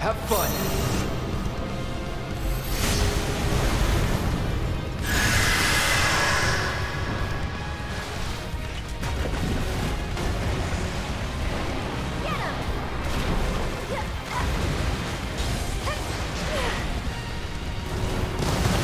Have fun.